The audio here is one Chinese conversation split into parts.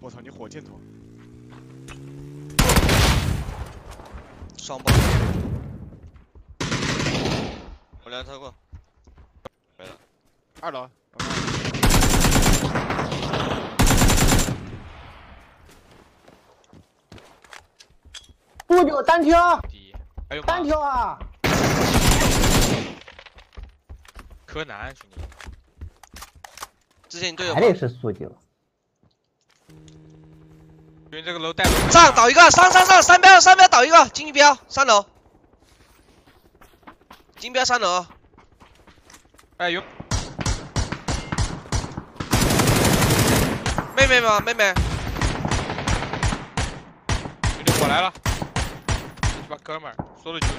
我操，你火箭筒！双包。我俩超过。没了。二楼。不就单挑？还有单挑啊！柯南兄弟，之前你队友还得是速九。因为这个楼带上倒一个，上上上，三标三标倒一个，金标三楼，金标三楼。哎有。妹妹吗？妹妹。兄弟我来了，这把哥们儿说了几句。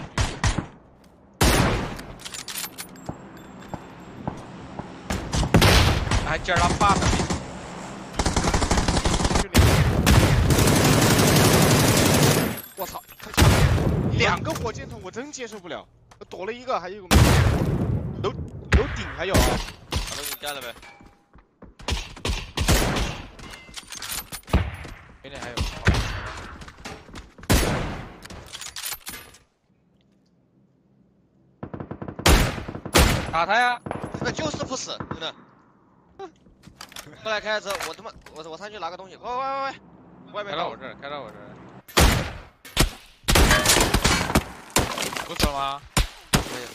还接着他爸爸。我操！两个火箭筒，我真接受不了。躲了一个，还有一个楼楼顶还有啊。把楼顶干了呗。还有。打他呀！那就是不死，真的。过来开了车，我他妈，我我上去拿个东西。喂喂喂喂，外面。开到我这儿，开到我这儿。不死了吗？没有。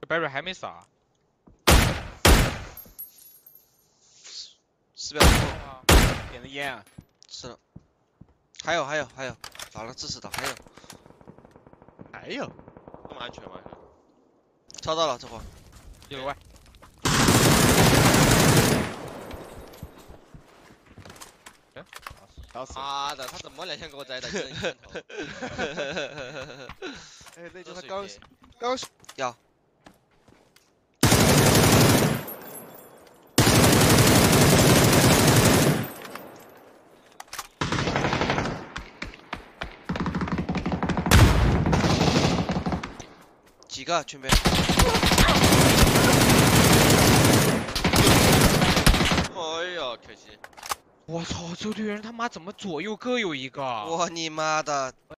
这白瑞还没死啊？四标之后点的烟啊？是了。还有还有还有，打了支持的还有。还有。这么安全吗？抄到了这会。一楼外。哎，妈的，他怎么两枪给我摘的？哎，那就是刚刚要。几个全边？哎呀，可惜！我操，这队人他妈怎么左右各有一个？我你妈的！